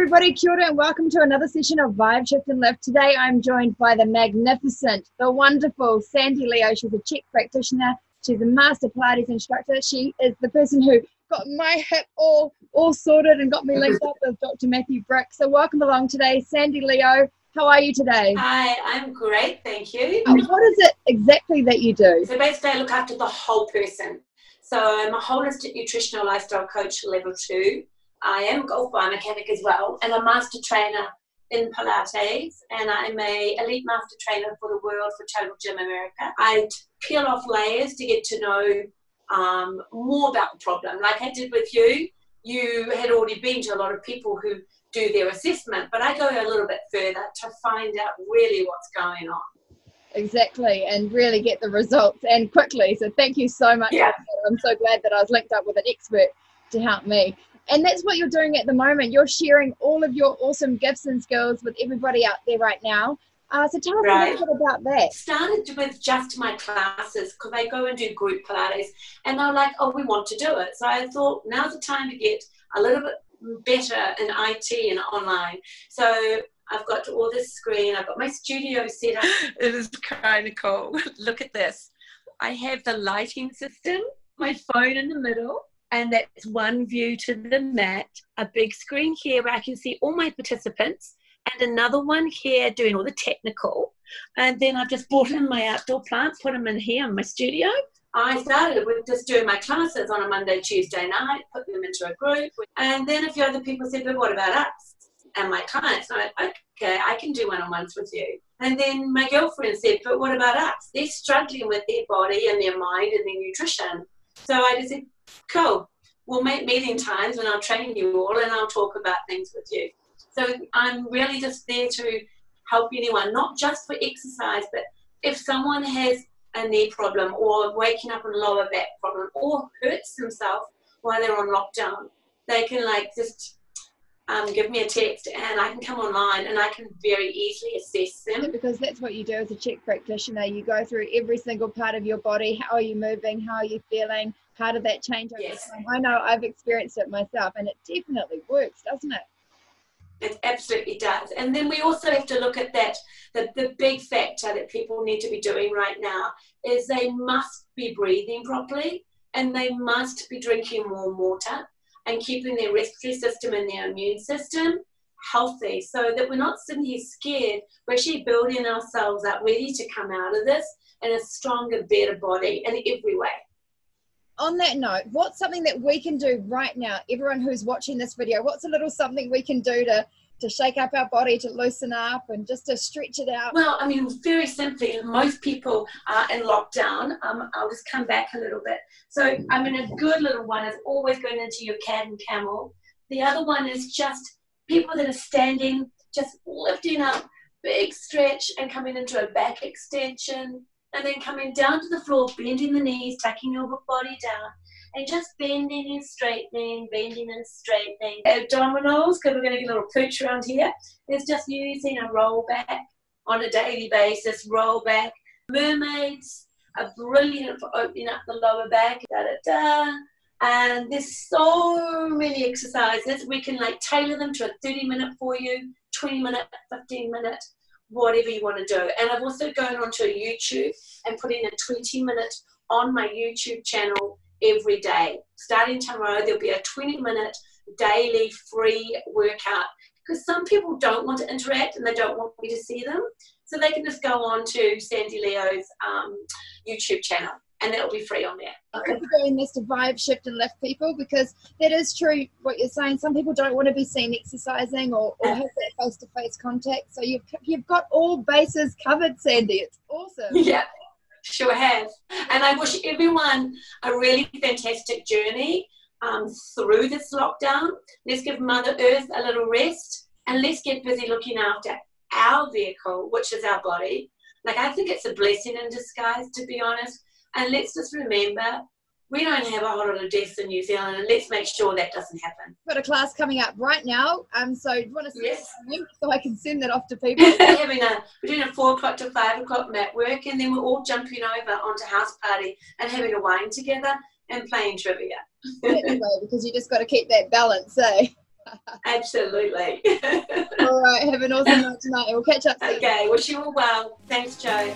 everybody, kia ora, and welcome to another session of Vibe Shift and Lift. Today I'm joined by the magnificent, the wonderful Sandy Leo. She's a CHEK practitioner. She's a master Pilates instructor. She is the person who got my hip all all sorted and got me linked up with Dr. Matthew Brick. So welcome along today, Sandy Leo. How are you today? Hi, I'm great, thank you. Uh, what is it exactly that you do? So basically, I look after the whole person. So I'm a holistic nutritional lifestyle coach level two. I am a golf biomechanic as well, and a master trainer in Pilates, and I'm a elite master trainer for the world for Total Gym America. I peel off layers to get to know um, more about the problem. Like I did with you, you had already been to a lot of people who do their assessment, but I go a little bit further to find out really what's going on. Exactly, and really get the results and quickly. So thank you so much. Yeah. I'm so glad that I was linked up with an expert to help me. And that's what you're doing at the moment. You're sharing all of your awesome gifts and skills with everybody out there right now. Uh, so tell us Right. a little bit about that. started with just my classes because I go and do group Pilates, and they're like, "Oh, we want to do it." So I thought now's the time to get a little bit better in IT and online. So I've got all this screen. I've got my studio set up. It is kind of cool. Look at this. I have the lighting system, my phone in the middle, and that's one view to the mat. A big screen here where I can see all my participants, and another one here doing all the technical. And then I've just brought in my outdoor plants, put them in here in my studio. I started with just doing my classes on a Monday, Tuesday night, put them into a group, and then a few other people said, "But what about us and my clients?" And I went, "Okay, I can do one-on-ones with you." And then my girlfriend said, "But what about us? They're struggling with their body and their mind and their nutrition." So I just said, "Cool, we'll make meeting times and I'll train you all and I'll talk about things with you." So I'm really just there to help anyone, not just for exercise, but if someone has a knee problem or waking up with a lower back problem or hurts themselves while they're on lockdown, they can like just um, give me a text and I can come online and I can very easily assess them. Because that's what you do as a CHEK practitioner. You go through every single part of your body. How are you moving? How are you feeling? How did that change over Yes. time? I know I've experienced it myself, and it definitely works, doesn't it? It absolutely does. And then we also have to look at that. The, the big factor that people need to be doing right now is they must be breathing properly and they must be drinking warm water and keeping their respiratory system and their immune system healthy so that we're not sitting here scared. We're actually building ourselves up ready to come out of this in a stronger, better body in every way. On that note, what's something that we can do right now? Everyone who's watching this video, what's a little something we can do to to shake up our body, to loosen up, and just to stretch it out? Well, I mean, very simply, most people are in lockdown. Um, I'll just come back a little bit. So, I mean, a good little one is always going into your cat and camel. The other one is just people that are standing, just lifting up, big stretch, and coming into a back extension, and then coming down to the floor, bending the knees, tucking your body down. And just bending and straightening, bending and straightening. Abdominals, because we're going to get a little pooch around here, is just using a roll back on a daily basis, roll back. Mermaids are brilliant for opening up the lower back, da da da. And there's so many exercises. We can like tailor them to a 30 minute for you, 20 minute, 15 minute, whatever you want to do. And I've also gone onto YouTube and put in a 20 minute on my YouTube channel every day. Starting tomorrow, there'll be a 20 minute daily free workout because some people don't want to interact and they don't want me to see them. So they can just go on to Sandy Leo's um, YouTube channel and that'll be free on there. You for doing this to vibe shift and lift people because that is true what you're saying. Some people don't want to be seen exercising or, or have that face to face contact. So you've you've got all bases covered, Sandy. It's awesome. Yeah, sure have. And I wish everyone a really fantastic journey um, through this lockdown. Let's give Mother Earth a little rest and let's get busy looking after our vehicle, which is our body. Like, I think it's a blessing in disguise, to be honest. And let's just remember we don't have a whole lot of deaths in New Zealand, and let's make sure that doesn't happen. Got a class coming up right now. Um, so do you want to send Yes. link so I can send that off to people? we're having a we're doing a four o'clock to five o'clock mat work, and then we're all jumping over onto Houseparty and having a wine together and playing trivia. anyway, because you just got to keep that balance, eh? Absolutely. all right. Have an awesome night tonight. We'll catch up soon. okay. Wish you all well. Thanks, Joe.